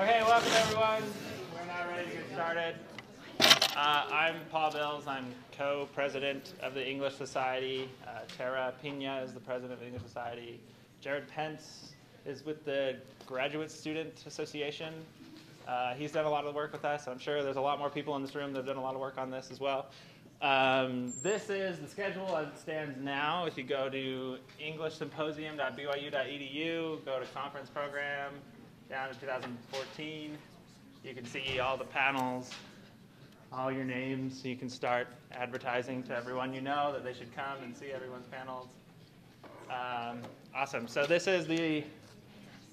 Okay, welcome everyone. We're now ready to get started. Uh, I'm Paul Bills. I'm co-president of the English Society. Uh, Tara Pina is the president of the English Society. Jared Pence is with the Graduate Student Association. Uh, he's done a lot of work with us. I'm sure there's a lot more people in this room that have done a lot of work on this as well. Um, this is the schedule as it stands now. If you go to englishsymposium.byu.edu, go to conference program, down to 2014, you can see all the panels, all your names. So you can start advertising to everyone you know that they should come and see everyone's panels. Um, awesome. So this is the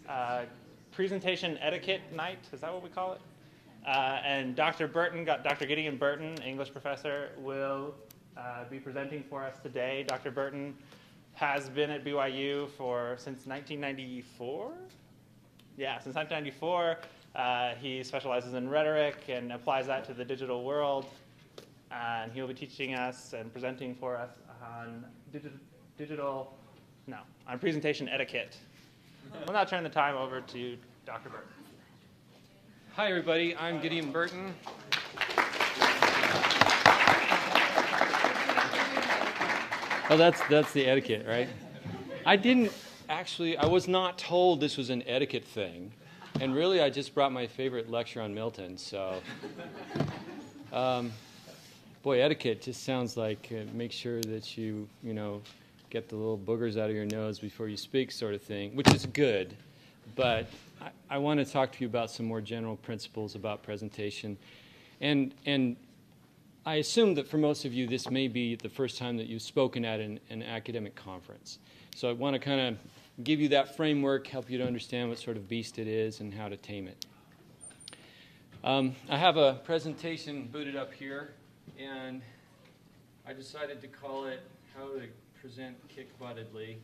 uh, presentation etiquette night. Is that what we call it? Uh, and Dr. Burton, Dr. Gideon Burton, English professor, will uh, be presenting for us today. Dr. Burton has been at BYU for since 1994. Yeah, since 1994. Uh, he specializes in rhetoric and applies that to the digital world. and he will be teaching us and presenting for us on digi digital, no, on presentation etiquette. We'll now turn the time over to Dr. Burton. Hi, everybody. I'm Gideon Burton. Oh, that's that's the etiquette, right? I didn't actually. I was not told this was an etiquette thing, and really, I just brought my favorite lecture on Milton. So, um, boy, etiquette just sounds like uh, make sure that you you know get the little boogers out of your nose before you speak, sort of thing, which is good, but I, I want to talk to you about some more general principles about presentation. And, and I assume that for most of you, this may be the first time that you've spoken at an, an academic conference. So I want to kind of give you that framework, help you to understand what sort of beast it is and how to tame it. Um, I have a presentation booted up here, and I decided to call it How to Present Kick-Buttedly.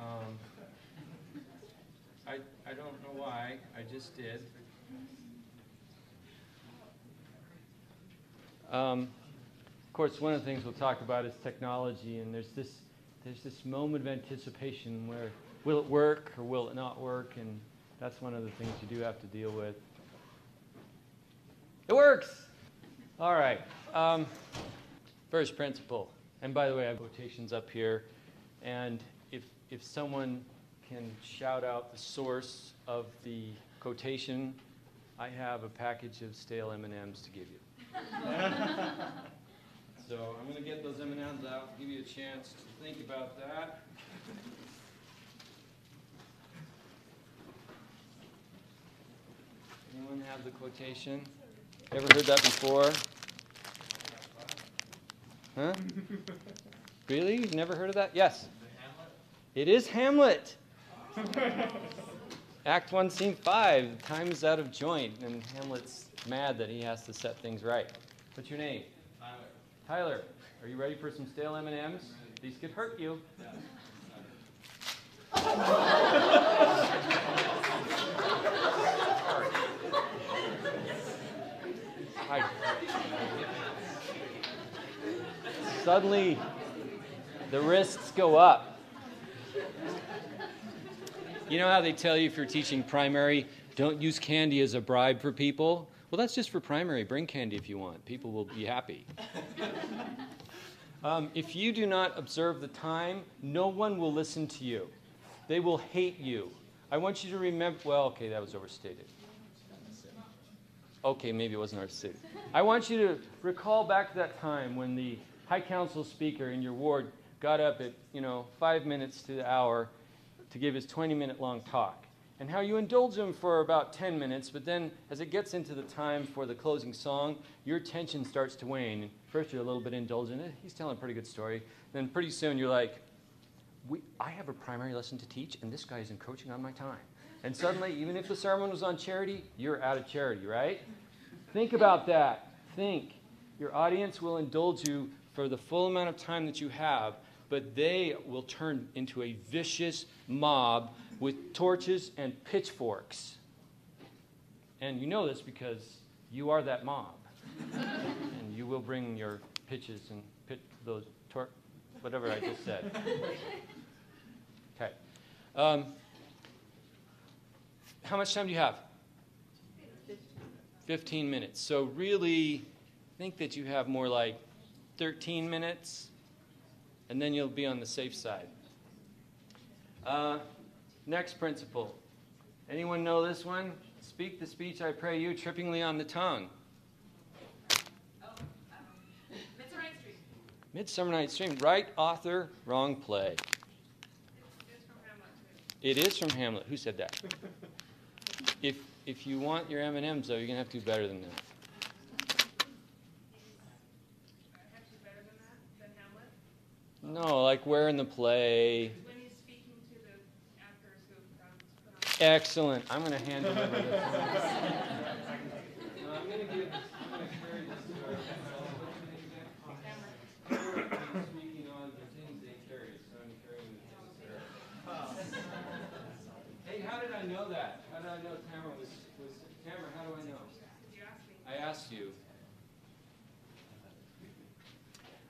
Um, I, I don't know why, I just did. Um, of course, one of the things we'll talk about is technology, and there's this, there's this moment of anticipation where will it work or will it not work, and that's one of the things you do have to deal with. It works! All right. Um, first principle, and by the way, I have quotations up here, and if, if someone can shout out the source of the quotation, I have a package of stale M&Ms to give you. so I'm going to get those M&Ms out, give you a chance to think about that. Anyone have the quotation? Ever heard that before? Huh? Really? You've never heard of that? Yes. It is Hamlet. Act 1, Scene 5. Time is out of joint, and Hamlet's mad that he has to set things right. What's your name? Tyler. Are you ready for some stale M&Ms? These could hurt you. I, suddenly, the risks go up. You know how they tell you if you're teaching primary, don't use candy as a bribe for people? Well, that's just for primary. Bring candy if you want. People will be happy. Um, if you do not observe the time, no one will listen to you. They will hate you. I want you to remember, well, okay, that was overstated. Okay, maybe it wasn't overstated. I want you to recall back to that time when the High Council speaker in your ward got up at, you know, five minutes to the hour to give his 20 minute long talk, and how you indulge him for about 10 minutes, but then as it gets into the time for the closing song, your attention starts to wane. First, you're a little bit indulgent. Eh, he's telling a pretty good story. Then, pretty soon, you're like, I have a primary lesson to teach, and this guy is encroaching on my time. And suddenly, even if the sermon was on charity, you're out of charity, right? Think about that. Think. Your audience will indulge you for the full amount of time that you have, but they will turn into a vicious mob with torches and pitchforks. And you know this because you are that mob. and you will bring your pitches and pit those tor- whatever I just said. Okay. Um, how much time do you have? 15 minutes. So really think that you have more like 13 minutes, and then you'll be on the safe side. Uh, next principle. Anyone know this one? Speak the speech I pray you, trippingly on the tongue. Midsummer Night's Dream. Midsummer Night's Dream. Right author, wrong play. It's from Hamlet. It is from Hamlet. Who said that? If if you want your M and M's though, you're gonna have to do better than that. Better than that, than No, like where in the play? When he's speaking to the actors who um, put on. Excellent. I'm gonna hand deliver this. Give. To there. Hey, how did I know that? How did I know Tamara was, Tamara, how do I know? I asked you.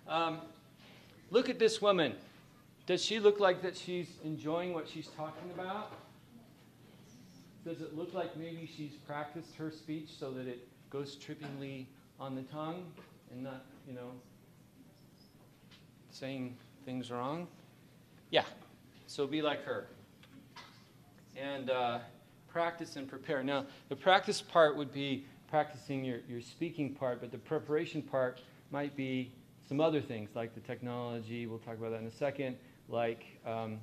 Um, look at this woman. Does she look like that she's enjoying what she's talking about? Does it look like maybe she's practiced her speech so that it goes trippingly on the tongue and not, you know, saying things wrong? Yeah. So be like her. And uh, practice and prepare. Now, the practice part would be practicing your, your speaking part, but the preparation part might be some other things like the technology. We'll talk about that in a second. Like um,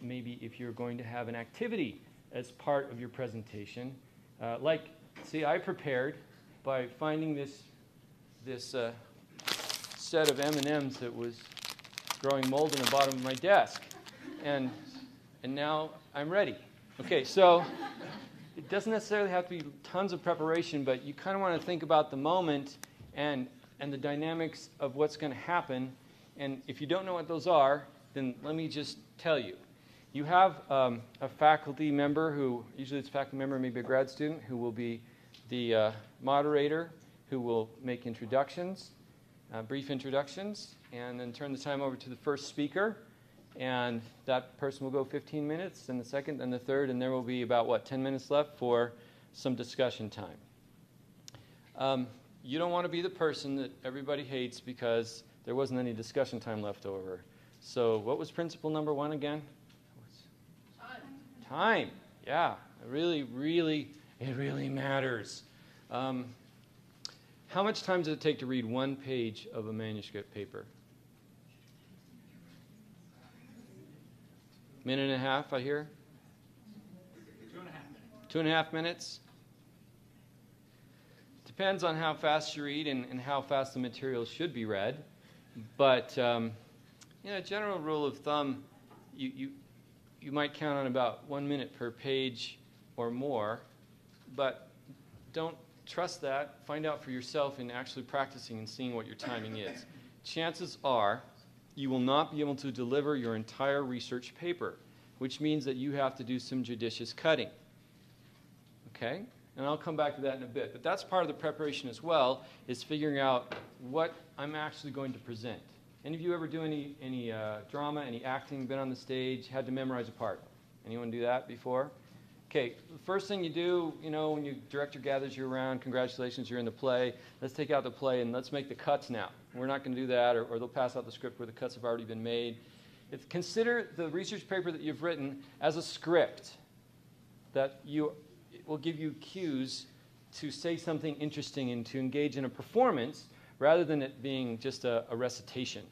maybe if you're going to have an activity as part of your presentation. Uh, like, see, I prepared by finding this this uh, set of M&Ms that was growing mold in the bottom of my desk, and and now I'm ready. Okay, so it doesn't necessarily have to be tons of preparation, but you kind of want to think about the moment and and the dynamics of what's going to happen. And if you don't know what those are, then let me just tell you. You have um, a faculty member who, usually it's a faculty member, maybe a grad student, who will be the uh, moderator, who will make introductions, uh, brief introductions, and then turn the time over to the first speaker. And that person will go 15 minutes, and the second, and the third, and there will be about, what, 10 minutes left for some discussion time. Um, you don't want to be the person that everybody hates because there wasn't any discussion time left over. So, what was principle number one again? Time. Yeah, it really, really, it really matters. Um, how much time does it take to read one page of a manuscript paper? Minute and a half, I hear? Two and a half minutes. Two and a half minutes? Depends on how fast you read and, and how fast the material should be read. But, um, you know, general rule of thumb, you, you, you might count on about one minute per page or more, but don't trust that. Find out for yourself in actually practicing and seeing what your timing is. Chances are you will not be able to deliver your entire research paper, which means that you have to do some judicious cutting. Okay? And I'll come back to that in a bit. But that's part of the preparation as well, is figuring out what I'm actually going to present. Any of you ever do any, any uh, drama, any acting, been on the stage, had to memorize a part? Anyone do that before? Okay, the first thing you do, you know, when your director gathers you around, congratulations, you're in the play. Let's take out the play and let's make the cuts now. We're not going to do that, or, or they'll pass out the script where the cuts have already been made. It's, consider the research paper that you've written as a script that you will give you cues to say something interesting and to engage in a performance rather than it being just a, a recitation.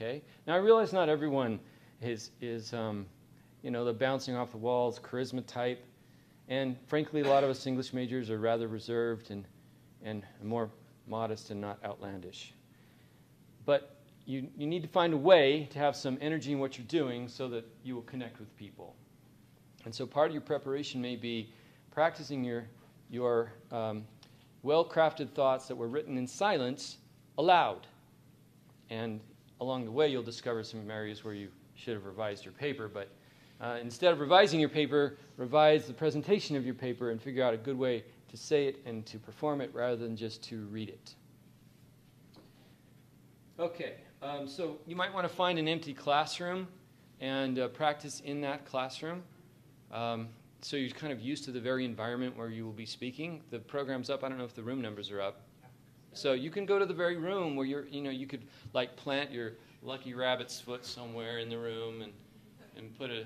Okay. Now I realize not everyone is is um, you know the bouncing off the walls charisma type, and frankly, a lot of us English majors are rather reserved and and more modest and not outlandish. But you, you need to find a way to have some energy in what you're doing so that you will connect with people. And so part of your preparation may be practicing your, your um, well crafted thoughts that were written in silence aloud. And along the way, you'll discover some areas where you should have revised your paper. But uh, instead of revising your paper, revise the presentation of your paper and figure out a good way to say it and to perform it rather than just to read it. Okay, um, so you might want to find an empty classroom and uh, practice in that classroom. Um, so you're kind of used to the very environment where you will be speaking. The program's up. I don't know if the room numbers are up. So you can go to the very room where you're, you know, you could like plant your lucky rabbit's foot somewhere in the room and, and put a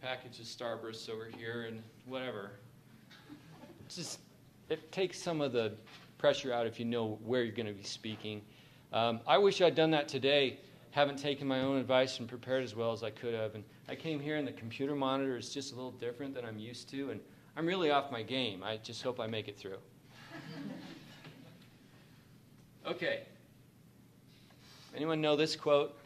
package of Starburst over here and whatever. Just, it takes some of the pressure out if you know where you're going to be speaking. Um, I wish I'd done that today. Haven't taken my own advice and prepared as well as I could have. And I came here and the computer monitor is just a little different than I'm used to. And I'm really off my game. I just hope I make it through. Okay. Anyone know this quote?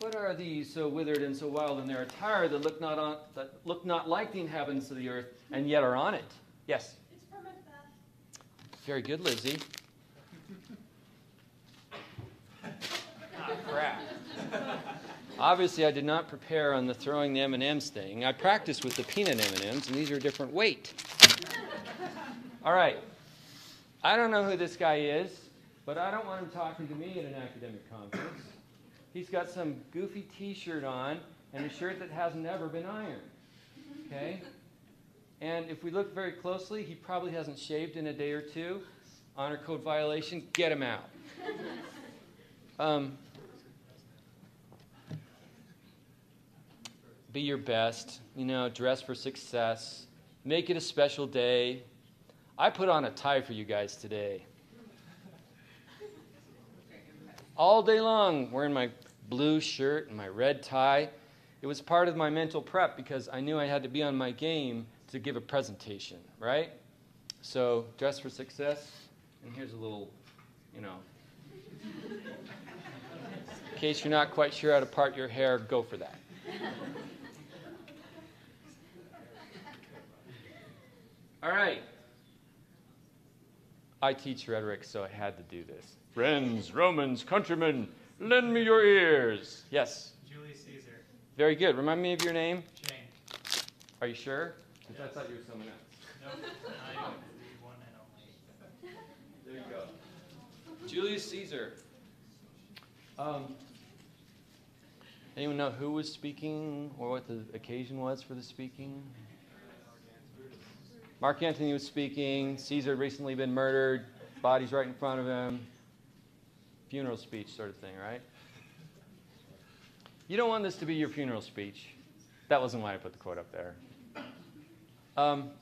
What are these so withered and so wild in their attire that look not on that look not like the inhabitants of the earth and yet are on it? Yes. It's from Macbeth. Very good, Lizzie. ah, crap. Obviously, I did not prepare on the throwing the M&Ms thing. I practiced with the peanut M&Ms, and these are a different weight. All right. I don't know who this guy is, but I don't want him talking to me at an academic conference. He's got some goofy T-shirt on and a shirt that has never been ironed. Okay. And if we look very closely, he probably hasn't shaved in a day or two. Honor code violation, get him out. Um, be your best, you know, dress for success, make it a special day. I put on a tie for you guys today. All day long, wearing my blue shirt and my red tie. It was part of my mental prep because I knew I had to be on my game to give a presentation, right? So, dress for success. And here's a little, you know, in case you're not quite sure how to part your hair, go for that. All right. I teach rhetoric, so I had to do this. Friends, Romans, countrymen, lend me your ears. Yes. Julius Caesar. Very good. Remind me of your name. Jane. Are you sure? Because I thought you were someone else. Nope. I am the one and only. There you go. Julius Caesar. Um, anyone know who was speaking or what the occasion was for the speaking? Mark Antony was speaking. Caesar had recently been murdered. Body's right in front of him. Funeral speech, sort of thing, right? You don't want this to be your funeral speech. That wasn't why I put the quote up there. Um,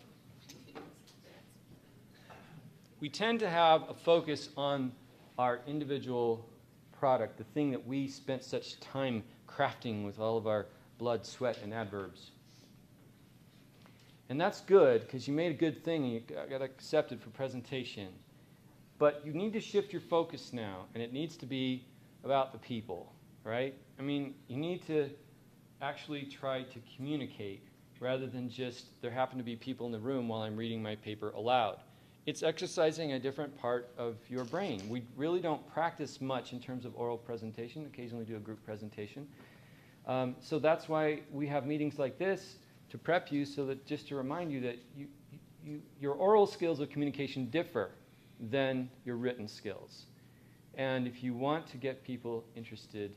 we tend to have a focus on our individual product, the thing that we spent such time crafting with all of our blood, sweat, and adverbs. And that's good because you made a good thing and you got accepted for presentation. But you need to shift your focus now, and it needs to be about the people, right? I mean, you need to actually try to communicate rather than just there happen to be people in the room while I'm reading my paper aloud. It's exercising a different part of your brain. We really don't practice much in terms of oral presentation, occasionally do a group presentation. Um, so that's why we have meetings like this to prep you so that just to remind you that you, you, your oral skills of communication differ than your written skills. And if you want to get people interested,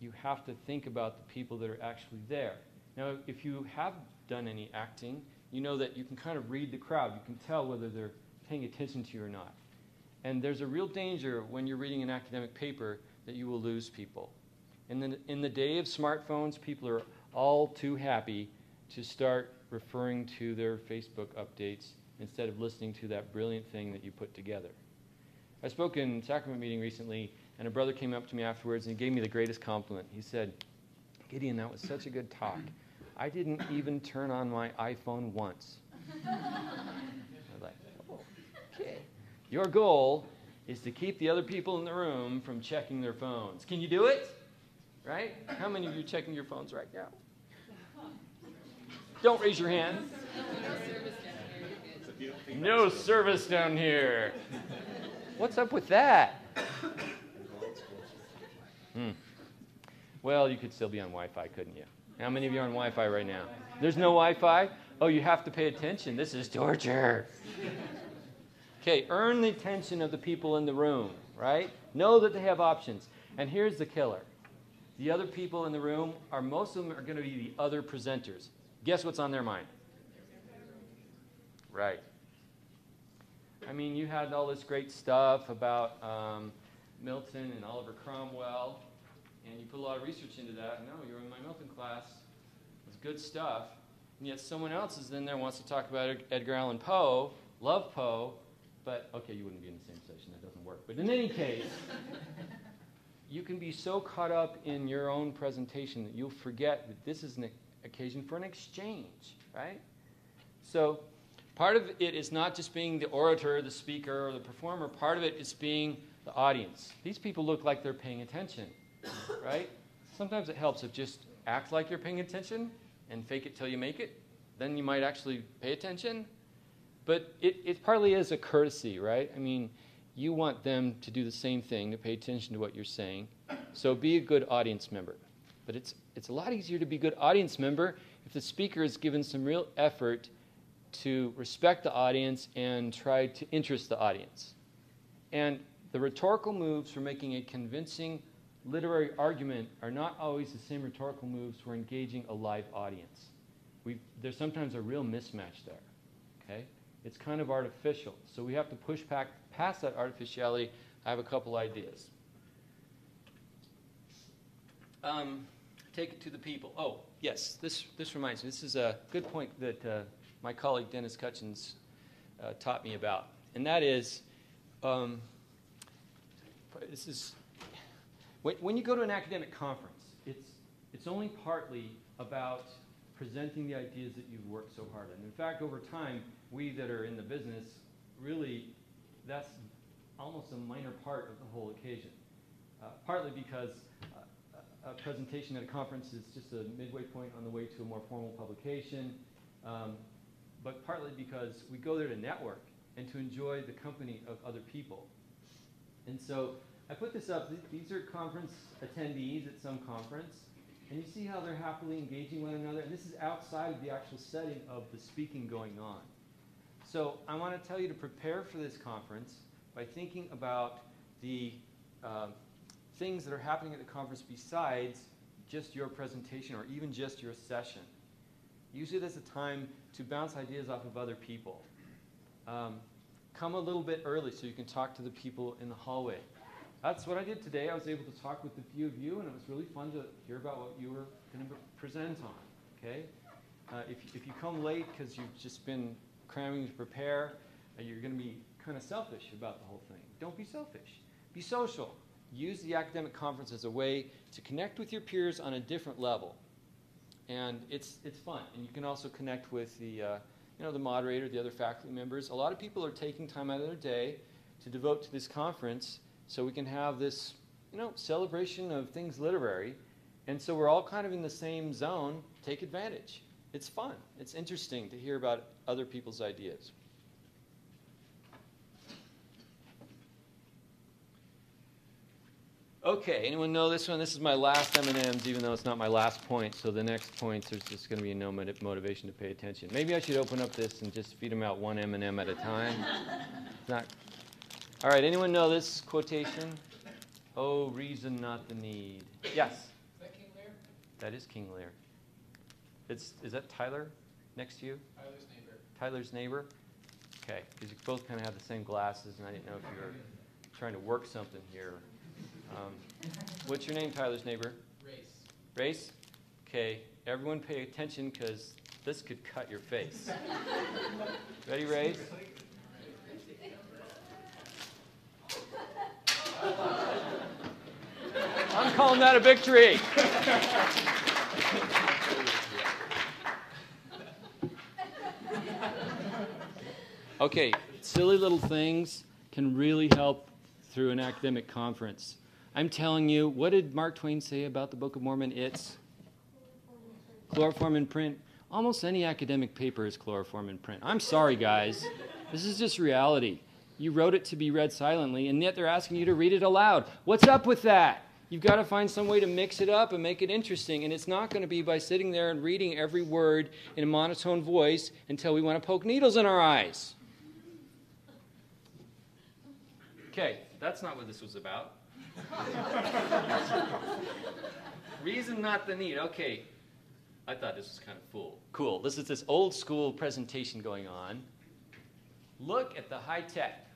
you have to think about the people that are actually there. Now, if you have done any acting, you know that you can kind of read the crowd. You can tell whether they're paying attention to you or not. And there's a real danger when you're reading an academic paper that you will lose people. And then in the day of smartphones, people are all too happy to start referring to their Facebook updates instead of listening to that brilliant thing that you put together. I spoke in sacrament meeting recently, and a brother came up to me afterwards and he gave me the greatest compliment. He said, Gideon, that was such a good talk. I didn't even turn on my iPhone once. I was like, oh, okay. Your goal is to keep the other people in the room from checking their phones. Can you do it? Right? How many of you are checking your phones right now? Don't raise your hand. No service down here. What's up with that? Hmm. Well, you could still be on Wi Fi, couldn't you? How many of you are on Wi Fi right now? There's no Wi Fi? Oh, you have to pay attention. This is torture. Okay, earn the attention of the people in the room, right? Know that they have options. And here's the killer the other people in the room are most of them are going to be the other presenters. Guess what's on their mind? Right. I mean, you had all this great stuff about um, Milton and Oliver Cromwell, and you put a lot of research into that. No, you were in my Milton class. It's good stuff. And yet someone else is in there wants to talk about Edgar Allan Poe, love Poe, but okay, you wouldn't be in the same session. That doesn't work. But in any case, you can be so caught up in your own presentation that you'll forget that this is an occasion for an exchange, right? So, part of it is not just being the orator, the speaker, or the performer. Part of it is being the audience. These people look like they're paying attention, right? Sometimes it helps if just act like you're paying attention and fake it till you make it. Then you might actually pay attention. But it, it partly is a courtesy, right? I mean, you want them to do the same thing, to pay attention to what you're saying. So be a good audience member. But it's, it's a lot easier to be a good audience member if the speaker is given some real effort to respect the audience and try to interest the audience. And the rhetorical moves for making a convincing literary argument are not always the same rhetorical moves for engaging a live audience. we there's sometimes a real mismatch there. Okay? It's kind of artificial. So we have to push back past that artificiality. I have a couple ideas. Um, take it to the people. Oh, yes, this, this reminds me. This is a good point that uh, my colleague Dennis Cutchins uh, taught me about. And that is um, this is when, when you go to an academic conference, it's, it's only partly about presenting the ideas that you've worked so hard on. In fact, over time, we that are in the business really, that's almost a minor part of the whole occasion. Uh, partly because uh, a presentation at a conference is just a midway point on the way to a more formal publication, um, but partly because we go there to network and to enjoy the company of other people. And so I put this up. These are conference attendees at some conference. And you see how they're happily engaging one another. And this is outside of the actual setting of the speaking going on. So I want to tell you to prepare for this conference by thinking about the uh, things that are happening at the conference besides just your presentation or even just your session. Use it as a time to bounce ideas off of other people. Um, come a little bit early so you can talk to the people in the hallway. That's what I did today. I was able to talk with a few of you, and it was really fun to hear about what you were going to present on. Okay? Uh, if, if you come late because you've just been cramming to prepare, uh, you're going to be kind of selfish about the whole thing. Don't be selfish. Be social. Use the academic conference as a way to connect with your peers on a different level. And it's, it's fun. And you can also connect with the, uh, you know, the moderator, the other faculty members. A lot of people are taking time out of their day to devote to this conference so we can have this, you know, celebration of things literary. And so we're all kind of in the same zone. Take advantage. It's fun. It's interesting to hear about other people's ideas. Okay, anyone know this one? This is my last M&Ms, even though it's not my last point. So the next points, there's just going to be no motivation to pay attention. Maybe I should open up this and just feed them out one M&M at a time. not all right, anyone know this quotation? Oh, reason not the need. Yes? Is that King Lear? That is King Lear. It's, is that Tyler next to you? Tyler's neighbor. Tyler's neighbor? Okay, because you both kind of have the same glasses, and I didn't know if you were trying to work something here. Um, what's your name, Tyler's neighbor? Race. Race? Okay, everyone pay attention because this could cut your face. Ready, Race? I'm calling that a victory. okay, silly little things can really help through an academic conference. I'm telling you, what did Mark Twain say about the Book of Mormon? It's chloroform in print. Almost any academic paper is chloroform in print. I'm sorry, guys. This is just reality. You wrote it to be read silently, and yet they're asking you to read it aloud. What's up with that? You've got to find some way to mix it up and make it interesting, and it's not going to be by sitting there and reading every word in a monotone voice until we want to poke needles in our eyes. Okay, that's not what this was about. Reason, not the need. Okay, I thought this was kind of cool. Cool. This is this old school presentation going on Look at the high tech.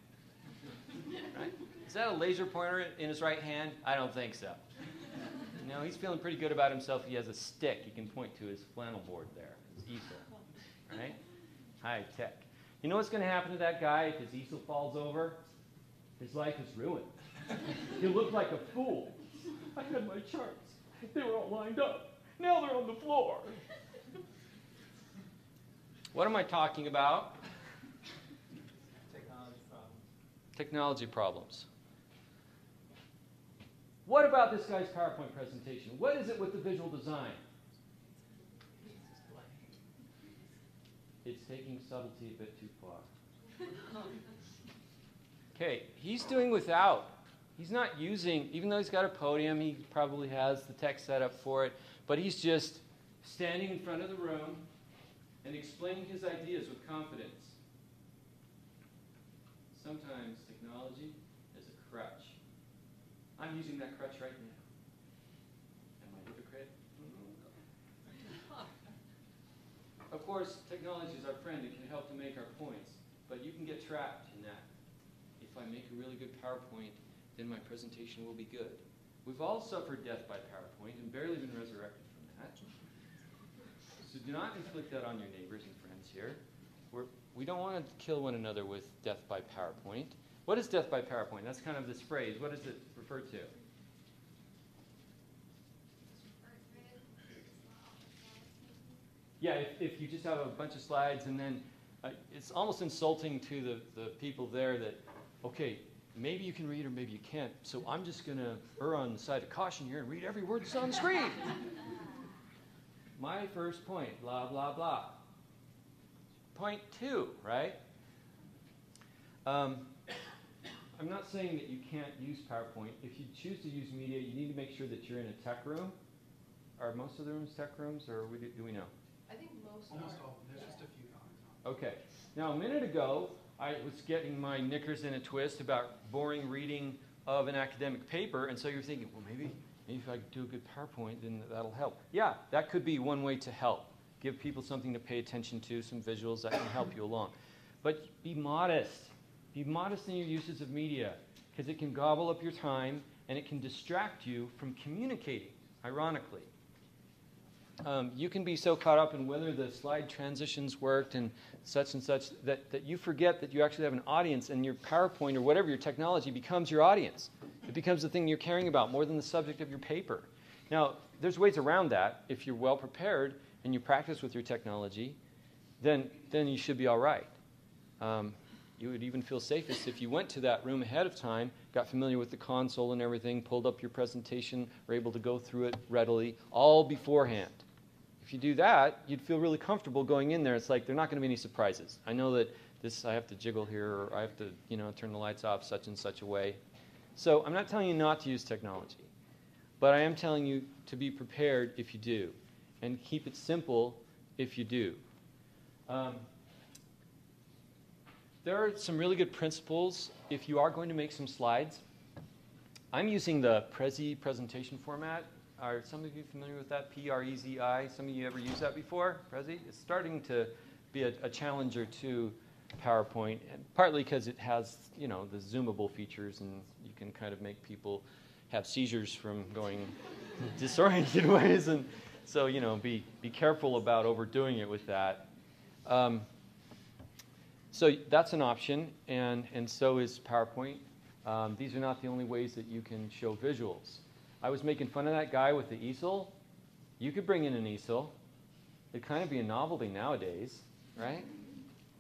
Right? Is that a laser pointer in his right hand? I don't think so. No, he's feeling pretty good about himself. He has a stick he can point to his flannel board there, his easel. Right? High tech. You know what's going to happen to that guy if his easel falls over? His life is ruined. He'll look like a fool. I had my charts. They were all lined up. Now they're on the floor. What am I talking about? Technology problems. Technology problems. What about this guy's PowerPoint presentation? What is it with the visual design? It's taking subtlety a bit too far. Okay, he's doing without. He's not using, even though he's got a podium, he probably has the tech set up for it, but he's just standing in front of the room and explaining his ideas with confidence. Sometimes technology is a crutch. I'm using that crutch right now. Am I a hypocrite? Of course, technology is our friend. It can help to make our points, but you can get trapped in that. If I make a really good PowerPoint, then my presentation will be good. We've all suffered death by PowerPoint and barely been resurrected from that. So do not inflict that on your neighbors and friends here. We're, we don't want to kill one another with death by PowerPoint. What is death by PowerPoint? That's kind of this phrase. What does it refer to? Yeah, if, if you just have a bunch of slides and then uh, it's almost insulting to the, the people there that, okay, maybe you can read or maybe you can't. So I'm just going to err on the side of caution here and read every word that's on the screen. My first point, blah, blah, blah. Point two, right? Um, I'm not saying that you can't use PowerPoint. If you choose to use media, you need to make sure that you're in a tech room. Are most of the rooms tech rooms, or we do, do we know? I think most Almost are. all, there's just a few Okay. Now, a minute ago, I was getting my knickers in a twist about boring reading of an academic paper, and so you're thinking, well, maybe, maybe if I do a good PowerPoint, then that'll help. Yeah, that could be one way to help. Give people something to pay attention to, some visuals that can help you along. But be modest. Be modest in your uses of media, because it can gobble up your time and it can distract you from communicating, ironically. Um, you can be so caught up in whether the slide transitions worked and such and such that, that you forget that you actually have an audience and your PowerPoint or whatever your technology becomes your audience. It becomes the thing you're caring about more than the subject of your paper. Now, there's ways around that. If you're well prepared and you practice with your technology, then, then you should be all right. Um, you would even feel safest if you went to that room ahead of time, got familiar with the console and everything, pulled up your presentation, were able to go through it readily, all beforehand. If you do that, you'd feel really comfortable going in there. It's like there are not going to be any surprises. I know that this I have to jiggle here, or I have to, you know, turn the lights off such and such a way. So I'm not telling you not to use technology, but I am telling you to be prepared if you do, and keep it simple if you do. Um, there are some really good principles if you are going to make some slides. I'm using the Prezi presentation format. Are some of you familiar with that? P R E Z I. Some of you ever used that before? Prezi? It's starting to be a, a challenger to PowerPoint, and partly because it has, you know, the zoomable features, and you can kind of make people have seizures from going disoriented ways, and so you know, be be careful about overdoing it with that. Um, so that's an option, and, and so is PowerPoint. Um, these are not the only ways that you can show visuals. I was making fun of that guy with the easel. You could bring in an easel. It'd kind of be a novelty nowadays, right?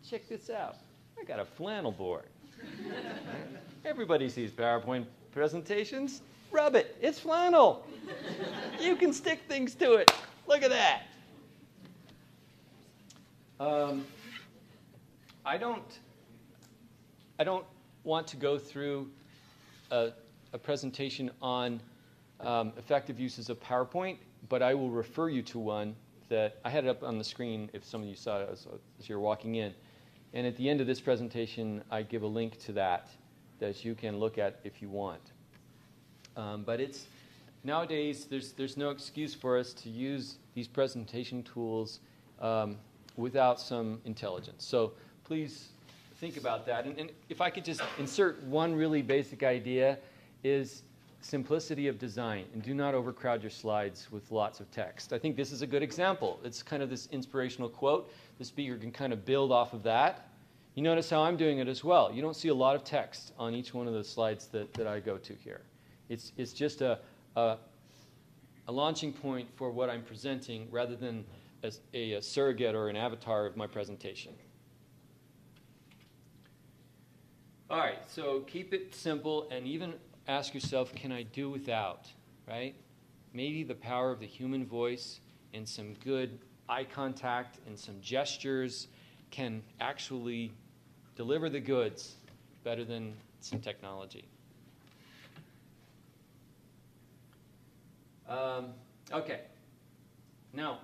Check this out. I got a flannel board. Everybody sees PowerPoint presentations. Rub it. It's flannel. you can stick things to it. Look at that. Um, I don't, I don't want to go through a, a presentation on um, effective uses of PowerPoint, but I will refer you to one that I had it up on the screen if some of you saw it as, as you're walking in. And at the end of this presentation, I give a link to that that you can look at if you want. Um, but it's nowadays there's there's no excuse for us to use these presentation tools um, without some intelligence. So please think about that. And, and if I could just insert one really basic idea is simplicity of design and do not overcrowd your slides with lots of text. I think this is a good example. It's kind of this inspirational quote. The speaker can kind of build off of that. You notice how I'm doing it as well. You don't see a lot of text on each one of the slides that, that I go to here. It's, it's just a, a, a launching point for what I'm presenting rather than a, a, a surrogate or an avatar of my presentation. All right, so keep it simple and even ask yourself can I do without, right? Maybe the power of the human voice and some good eye contact and some gestures can actually deliver the goods better than some technology. Um, okay. Now,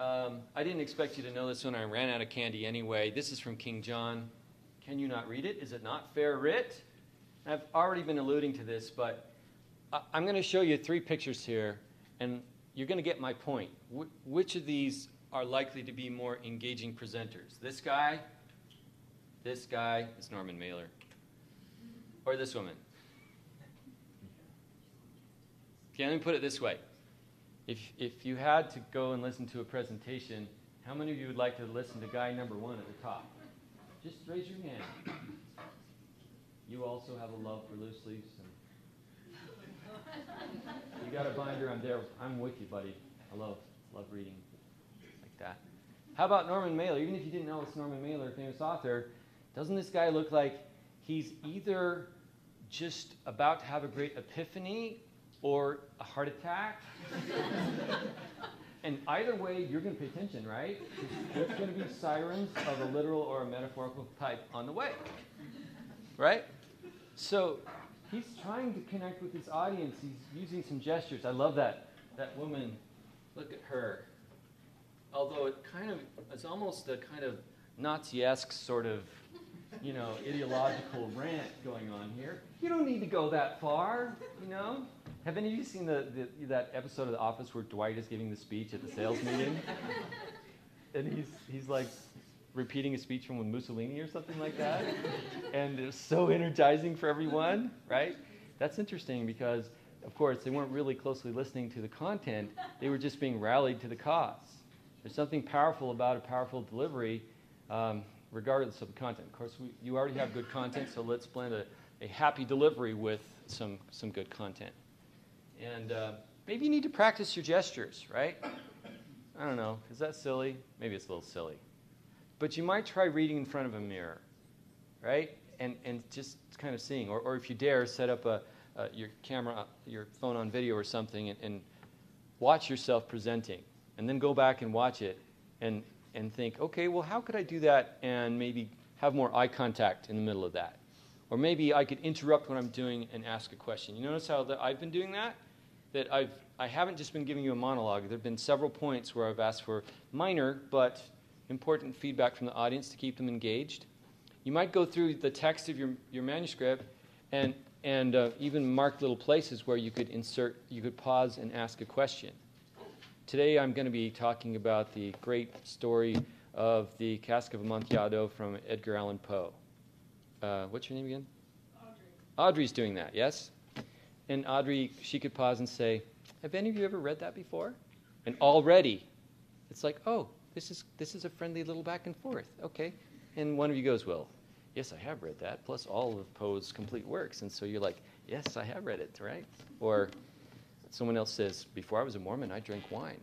um, I didn't expect you to know this when I ran out of candy anyway. This is from King John. Can you not read it? Is it not fair writ? I've already been alluding to this, but I'm going to show you three pictures here, and you're going to get my point. Wh- which of these are likely to be more engaging presenters? This guy, this guy, it's Norman Mailer, or this woman? Okay, let me put it this way. If, if you had to go and listen to a presentation, how many of you would like to listen to guy number one at the top? Just raise your hand. You also have a love for loose leaves. You got a binder. I'm there. I'm with you, buddy. I love love reading like that. How about Norman Mailer? Even if you didn't know it's Norman Mailer, famous author, doesn't this guy look like he's either just about to have a great epiphany or a heart attack? and either way, you're going to pay attention, right? There's going to be sirens of a literal or a metaphorical type on the way, right? So he's trying to connect with his audience. He's using some gestures. I love that. That woman, look at her. Although it kind of, it's almost a kind of Nazi-esque sort of, you know, ideological rant going on here. You don't need to go that far, you know. Have any of you seen the, the that episode of The Office where Dwight is giving the speech at the sales meeting? and he's he's like repeating a speech from Mussolini or something like that. and it was so energizing for everyone, right? That's interesting because, of course, they weren't really closely listening to the content, they were just being rallied to the cause. There's something powerful about a powerful delivery, um, regardless of the content. Of course, we, you already have good content, so let's blend a, a happy delivery with some, some good content. And uh, maybe you need to practice your gestures, right? I don't know. Is that silly? Maybe it's a little silly. But you might try reading in front of a mirror, right? And, and just kind of seeing. Or, or if you dare, set up a, uh, your camera, your phone on video or something, and, and watch yourself presenting. And then go back and watch it and, and think, okay, well, how could I do that and maybe have more eye contact in the middle of that? Or maybe I could interrupt what I'm doing and ask a question. You notice how that I've been doing that? That I've, I haven't just been giving you a monologue. There have been several points where I've asked for minor but important feedback from the audience to keep them engaged. You might go through the text of your, your manuscript and, and uh, even mark little places where you could insert, you could pause and ask a question. Today I'm going to be talking about the great story of the Cask of Amontillado from Edgar Allan Poe. Uh, what's your name again? Audrey. Audrey's doing that, yes? And Audrey, she could pause and say, Have any of you ever read that before? And already, it's like, oh, this is, this is a friendly little back and forth. Okay. And one of you goes, Well, yes, I have read that, plus all of Poe's complete works. And so you're like, Yes, I have read it, right? Or someone else says, Before I was a Mormon, I drank wine.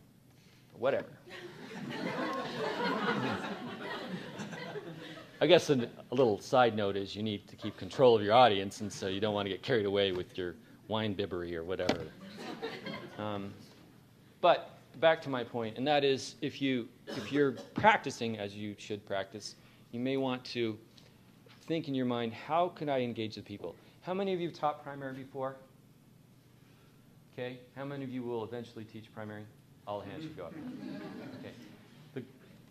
Whatever. I guess a, a little side note is you need to keep control of your audience, and so you don't want to get carried away with your wine bibbery or whatever. Um, but back to my point, and that is if you if you're practicing as you should practice, you may want to think in your mind, how can I engage the people? How many of you have taught primary before? Okay. How many of you will eventually teach primary? All hands should go up. Okay. The,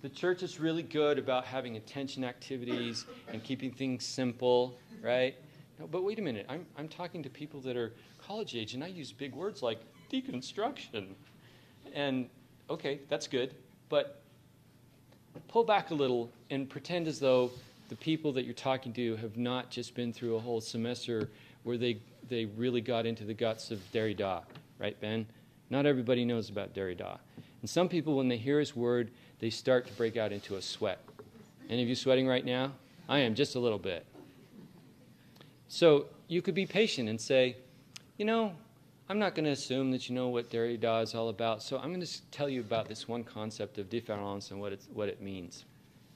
the church is really good about having attention activities and keeping things simple, right? No, but wait a minute. I'm, I'm talking to people that are college age, and I use big words like deconstruction. And okay, that's good, but pull back a little and pretend as though the people that you're talking to have not just been through a whole semester where they, they really got into the guts of Derrida, right, Ben? Not everybody knows about Derrida. And some people, when they hear his word, they start to break out into a sweat. Any of you sweating right now? I am, just a little bit. So you could be patient and say, you know, I'm not going to assume that you know what Derrida is all about, so I'm going to tell you about this one concept of différance and what, what it means.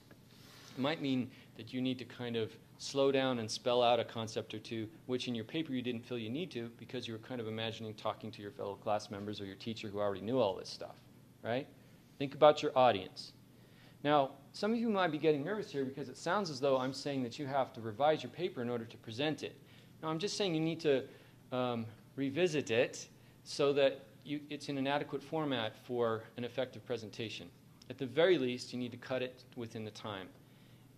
It might mean that you need to kind of slow down and spell out a concept or two, which in your paper you didn't feel you need to because you were kind of imagining talking to your fellow class members or your teacher who already knew all this stuff, right? Think about your audience. Now, some of you might be getting nervous here because it sounds as though I'm saying that you have to revise your paper in order to present it. Now, I'm just saying you need to um, revisit it so that you, it's in an adequate format for an effective presentation. At the very least, you need to cut it within the time.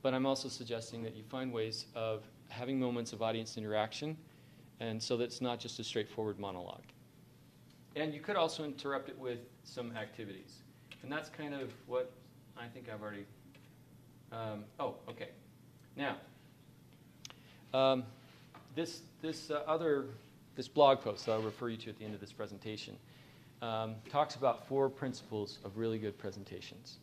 But I'm also suggesting that you find ways of having moments of audience interaction, and so that it's not just a straightforward monologue. And you could also interrupt it with some activities. And that's kind of what I think I've already. Um, oh, okay. Now, um, this, this uh, other this blog post that I'll refer you to at the end of this presentation um, talks about four principles of really good presentations.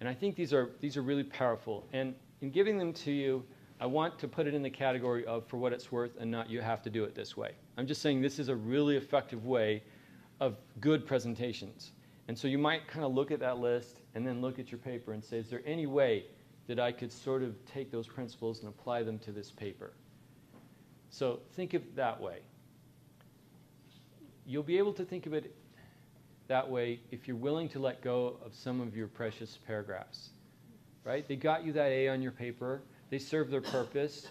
And I think these are, these are really powerful. And in giving them to you, I want to put it in the category of for what it's worth and not you have to do it this way. I'm just saying this is a really effective way of good presentations. And so you might kind of look at that list and then look at your paper and say, is there any way that I could sort of take those principles and apply them to this paper? So think of it that way. You'll be able to think of it that way if you're willing to let go of some of your precious paragraphs. Right? They got you that A on your paper, they serve their purpose,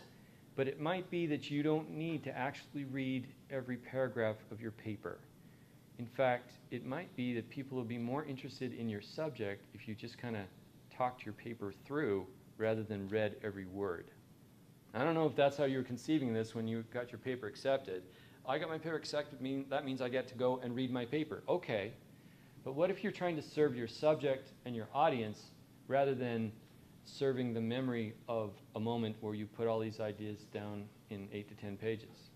but it might be that you don't need to actually read every paragraph of your paper. In fact, it might be that people will be more interested in your subject if you just kind of talked your paper through rather than read every word. I don't know if that's how you were conceiving this when you got your paper accepted. I got my paper accepted, mean, that means I get to go and read my paper. Okay. But what if you're trying to serve your subject and your audience rather than serving the memory of a moment where you put all these ideas down in eight to ten pages?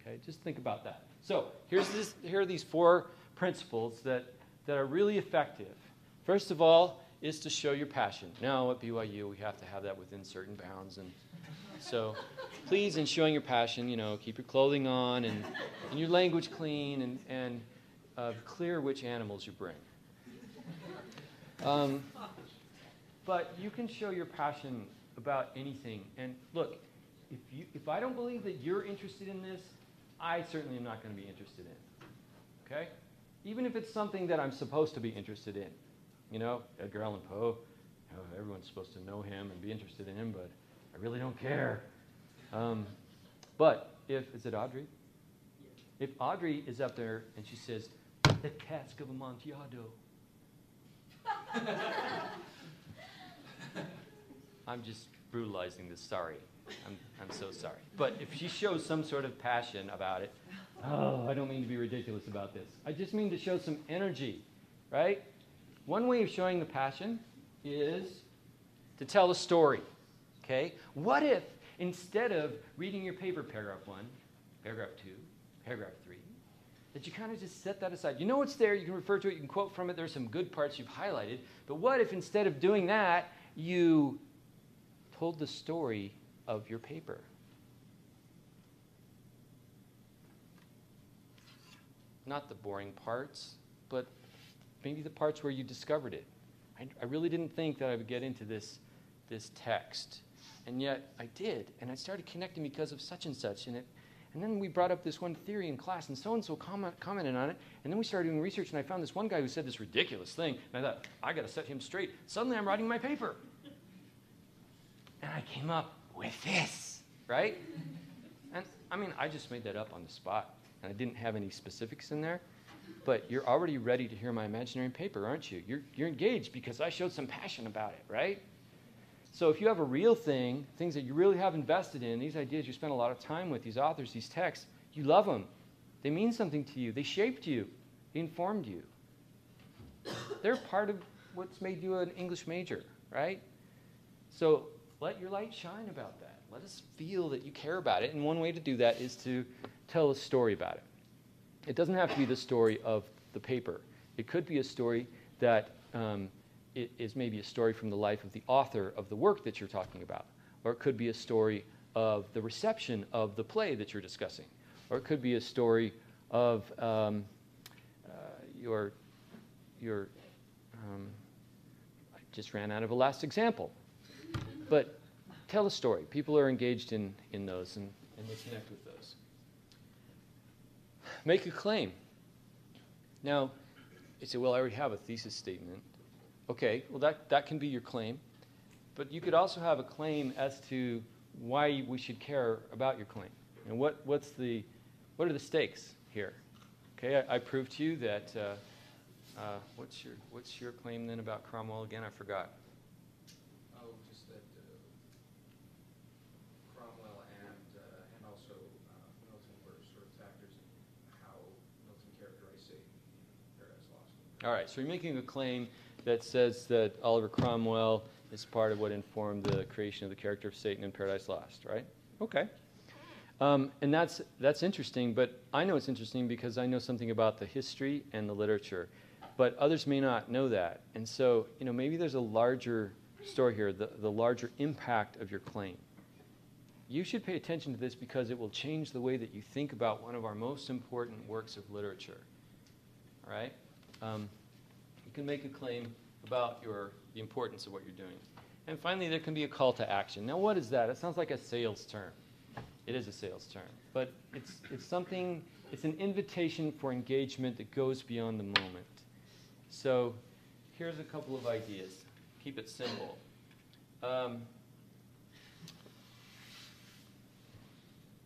Okay, just think about that. So here's this, here are these four principles that, that are really effective. First of all, is to show your passion. Now at BYU, we have to have that within certain bounds, and so please, in showing your passion, you know, keep your clothing on and, and your language clean, and, and uh, clear which animals you bring. Um, but you can show your passion about anything. And look, if, you, if I don't believe that you're interested in this, I certainly am not going to be interested in. Okay? Even if it's something that I'm supposed to be interested in. You know, Edgar Allan Poe, everyone's supposed to know him and be interested in him, but I really don't care. Um, but if, is it Audrey? If Audrey is up there and she says, the cask of Amontillado. I'm just brutalizing this. Sorry. I'm, I'm so sorry. But if she shows some sort of passion about it, oh, I don't mean to be ridiculous about this. I just mean to show some energy, right? One way of showing the passion is to tell a story. Okay? What if instead of reading your paper, paragraph one, paragraph two, paragraph three, that you kind of just set that aside? You know it's there, you can refer to it, you can quote from it, there's some good parts you've highlighted, but what if instead of doing that, you told the story of your paper? Not the boring parts, but maybe the parts where you discovered it. I, I really didn't think that I would get into this, this text. And yet I did. And I started connecting because of such and such. And, it, and then we brought up this one theory in class, and so and so commented on it. And then we started doing research, and I found this one guy who said this ridiculous thing. And I thought, I got to set him straight. Suddenly I'm writing my paper. And I came up with this, right? And I mean, I just made that up on the spot. And I didn't have any specifics in there. But you're already ready to hear my imaginary paper, aren't you? You're, you're engaged because I showed some passion about it, right? So if you have a real thing, things that you really have invested in, these ideas you spend a lot of time with, these authors, these texts, you love them. They mean something to you. They shaped you. They informed you. They're part of what's made you an English major, right? So let your light shine about that. Let us feel that you care about it. And one way to do that is to tell a story about it. It doesn't have to be the story of the paper, it could be a story that um, is maybe a story from the life of the author of the work that you're talking about. Or it could be a story of the reception of the play that you're discussing. Or it could be a story of um, uh, your, your um, I just ran out of a last example. But tell a story. People are engaged in, in those and, and they connect with those. Make a claim. Now, you say, well, I already have a thesis statement. Okay, well, that, that can be your claim. But you could also have a claim as to why we should care about your claim. And what, what's the, what are the stakes here? Okay, I, I proved to you that, uh, uh, what's, your, what's your claim then about Cromwell again? I forgot. Oh, just that uh, Cromwell and, uh, and also uh, Milton were sort of factors in how Milton characterized Satan in Paradise All right, so you're making a claim that says that Oliver Cromwell is part of what informed the creation of the character of Satan in Paradise Lost, right? Okay. Um, and that's, that's interesting, but I know it's interesting because I know something about the history and the literature. But others may not know that. And so, you know, maybe there's a larger story here, the, the larger impact of your claim. You should pay attention to this because it will change the way that you think about one of our most important works of literature. All right? Um, can make a claim about your, the importance of what you're doing. And finally, there can be a call to action. Now, what is that? It sounds like a sales term. It is a sales term, but it's, it's something, it's an invitation for engagement that goes beyond the moment. So, here's a couple of ideas. Keep it simple. Um,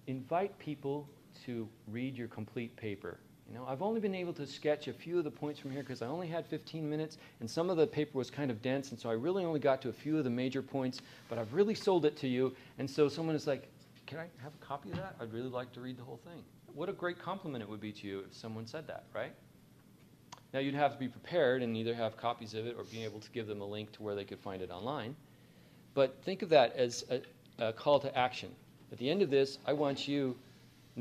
invite people to read your complete paper. You know, I've only been able to sketch a few of the points from here because I only had 15 minutes, and some of the paper was kind of dense, and so I really only got to a few of the major points. But I've really sold it to you, and so someone is like, "Can I have a copy of that? I'd really like to read the whole thing." What a great compliment it would be to you if someone said that, right? Now you'd have to be prepared and either have copies of it or be able to give them a link to where they could find it online. But think of that as a, a call to action. At the end of this, I want you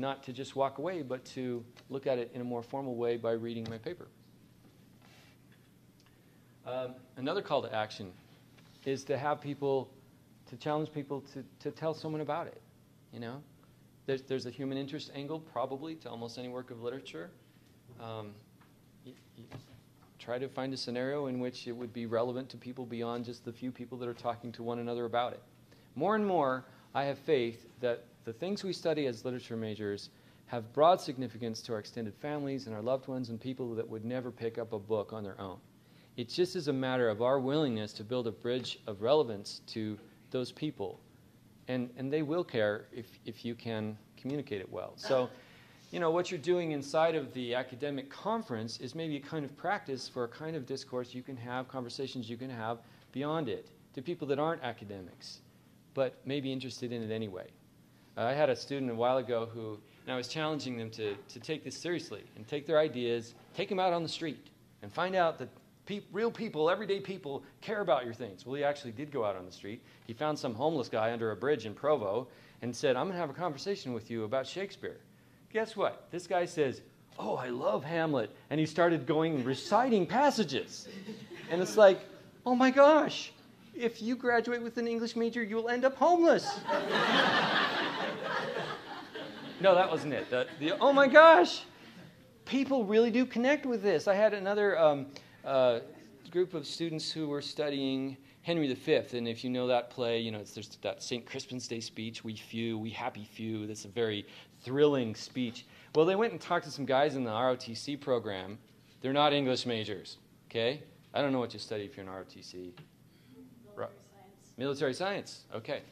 not to just walk away, but to look at it in a more formal way by reading my paper. Um, another call to action is to have people, to challenge people to, to tell someone about it. You know, there's, there's a human interest angle probably to almost any work of literature. Um, you, you try to find a scenario in which it would be relevant to people beyond just the few people that are talking to one another about it. More and more, I have faith that the things we study as literature majors have broad significance to our extended families and our loved ones and people that would never pick up a book on their own. It just is a matter of our willingness to build a bridge of relevance to those people. And, and they will care if, if you can communicate it well. So, you know, what you're doing inside of the academic conference is maybe a kind of practice for a kind of discourse you can have, conversations you can have beyond it to people that aren't academics, but may be interested in it anyway. Uh, I had a student a while ago who, and I was challenging them to, to take this seriously and take their ideas, take them out on the street, and find out that pe- real people, everyday people, care about your things. Well, he actually did go out on the street. He found some homeless guy under a bridge in Provo and said, I'm going to have a conversation with you about Shakespeare. Guess what? This guy says, Oh, I love Hamlet. And he started going reciting passages. And it's like, Oh my gosh, if you graduate with an English major, you'll end up homeless. no, that wasn't it. The, the, oh my gosh, people really do connect with this. I had another um, uh, group of students who were studying Henry V, and if you know that play, you know it's there's that St. Crispin's Day speech, "We few, we happy few." That's a very thrilling speech. Well, they went and talked to some guys in the ROTC program. They're not English majors, okay? I don't know what you study if you're in ROTC. Military science. Military science, okay.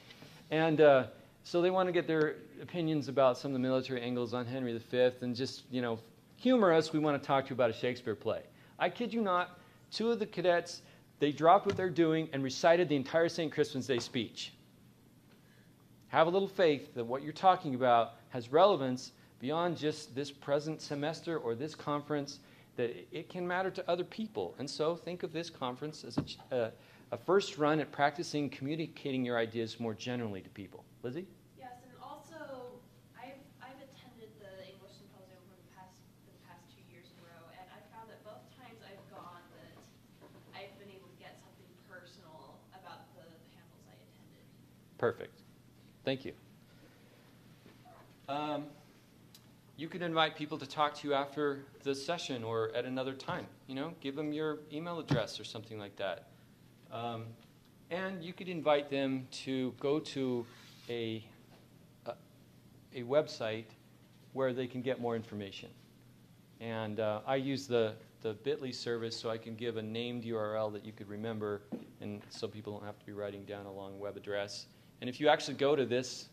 And uh, so they want to get their opinions about some of the military angles on Henry V and just, you know, humor us. We want to talk to you about a Shakespeare play. I kid you not, two of the cadets, they dropped what they're doing and recited the entire St. Crispin's Day speech. Have a little faith that what you're talking about has relevance beyond just this present semester or this conference, that it can matter to other people. And so think of this conference as a, uh, a first run at practicing communicating your ideas more generally to people. Lizzie? Yes, and also, I've, I've attended the English symposium for the past, for the past two years in a row, and I found that both times I've gone that I've been able to get something personal about the panels I attended. Perfect. Thank you. Um, you could invite people to talk to you after the session or at another time. You know, give them your email address or something like that. Um, and you could invite them to go to a, a, a website where they can get more information. And uh, I use the, the bit.ly service so I can give a named URL that you could remember, and so people don't have to be writing down a long web address. And if you actually go to this,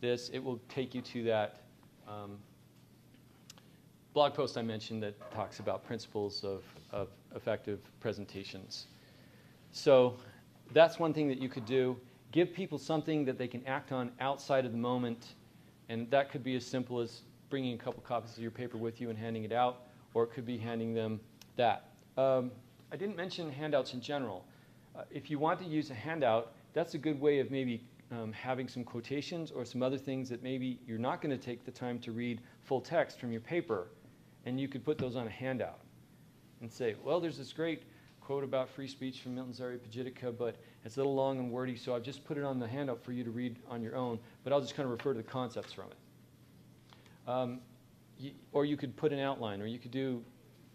this it will take you to that um, blog post I mentioned that talks about principles of, of effective presentations. So that's one thing that you could do. Give people something that they can act on outside of the moment, and that could be as simple as bringing a couple copies of your paper with you and handing it out, or it could be handing them that. Um, I didn't mention handouts in general. Uh, if you want to use a handout, that's a good way of maybe um, having some quotations or some other things that maybe you're not going to take the time to read full text from your paper, and you could put those on a handout and say, well, there's this great quote about free speech from Milton's Areopagitica, but it's a little long and wordy, so I've just put it on the handout for you to read on your own, but I'll just kind of refer to the concepts from it. Um, or you could put an outline, or you could do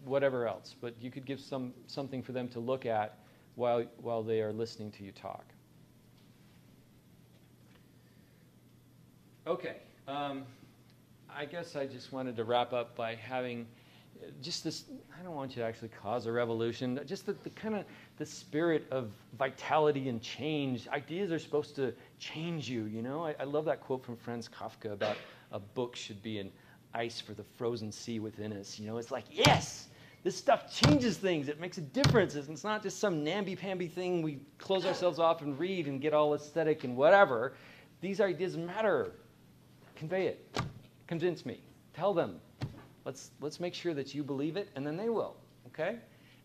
whatever else, but you could give some, something for them to look at while, while they are listening to you talk. Okay. Um, I guess I just wanted to wrap up by having just this i don't want you to actually cause a revolution just the, the kind of the spirit of vitality and change. Ideas are supposed to change you you know? I, I love that quote from franz kafka about a book should be an ice for the frozen sea within us you know? It's like yes this stuff changes things. It makes a difference. It's not just some namby-pamby thing we close ourselves off and read and get all aesthetic and whatever. These ideas matter convey it. Convince me. Tell them. Let's let's make sure that you believe it and then they will okay?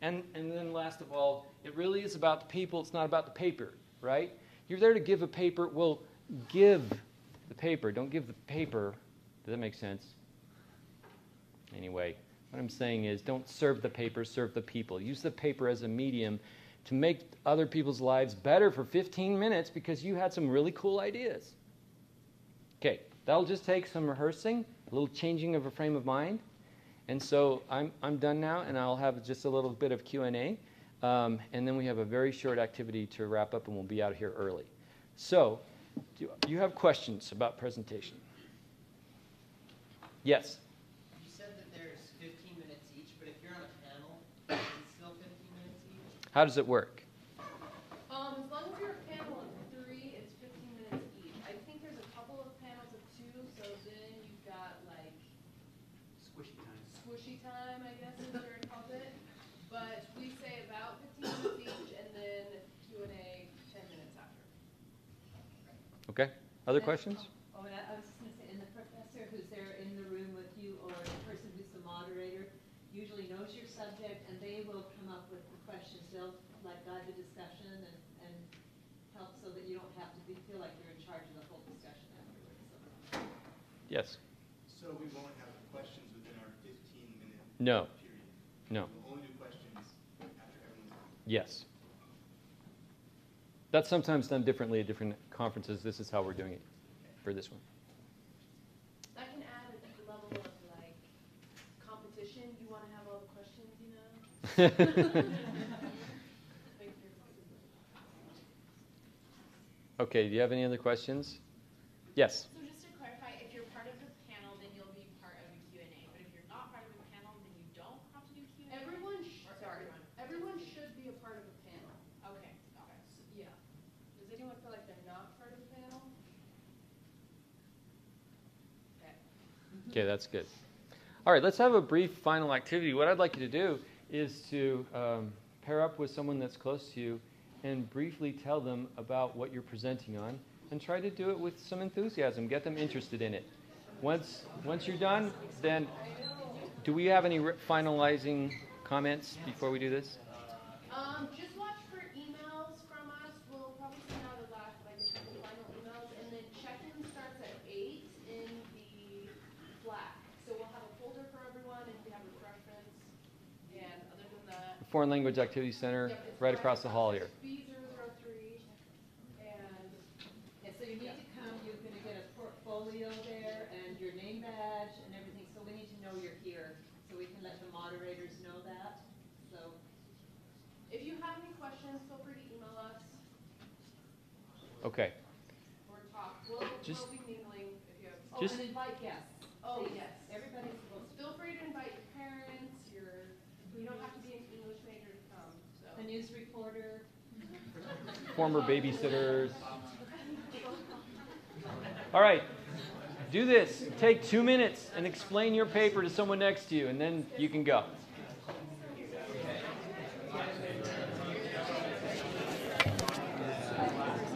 And and then last of all it really is about the people. It's not about the paper right? You're there to give a paper. Well give the paper. Don't give the paper. Does that make sense? Anyway what i'm saying is don't serve the paper serve the people. Use the paper as a medium to make other people's lives better for 15 minutes because you had some really cool ideas. Okay that'll just take some rehearsing a little changing of a frame of mind and so I'm, I'm done now, and I'll have just a little bit of Q&A. Um, and then we have a very short activity to wrap up, and we'll be out of here early. So do you have questions about presentation? Yes? You said that there's 15 minutes each, but if you're on a panel, is it still 15 minutes each? How does it work? Um, as long as you're a panel of three, it's fifteen minutes each. I think there's a couple of panels of two, so then you've got like Squishy time. squishy time, I guess is what it calls it. But we say about fifteen minutes each, and then Q and A ten minutes after. Okay. Other questions? Oh, and I, I was just gonna say, and the professor who's there in the room with you, or the person who's the moderator, usually knows your subject, and they will come up with the questions, they'll like guide the discussion and, and help so that you don't have to be, feel like you're in charge of the whole discussion afterwards, so. Yes. So we won't have questions within our fifteen minute No. period? No. We'll only do questions after everyone's done? Yes. That's sometimes done differently at different conferences. This is how we're doing it for this one. That can add a level of like competition. You want to have all the questions, you know? okay. Do you have any other questions? Yes. So just to clarify, if you're part of the panel, then you'll be part of a Q and A, but if you're not part of the panel, then you don't have to do Q and A? Everyone, sh- Or sorry, everyone? everyone should be a part of a panel. Okay, okay. S- Yeah. Does anyone feel like they're not part of the panel? Okay. Okay, that's good. All right, let's have a brief final activity. What I'd like you to do is to um, pair up with someone that's close to you and briefly tell them about what you're presenting on and try to do it with some enthusiasm. Get them interested in it. Once, once you're done, then do we have any finalizing comments before we do this? Um, just watch for emails from Foreign Language Activity Center, Yep, right across the hall here. B zero zero three, and Yeah, so you need to come, you're gonna get a portfolio there and your name badge and everything, so we need to know you're here, so we can let the moderators know that, so. if you have any questions, feel free to email us Okay. or talk. We'll, Just- we'll be mingling if you have. Oh, Just- and invite guests. Oh, yes. former babysitters. All right, do this. Take two minutes and explain your paper to someone next to you, and then you can go.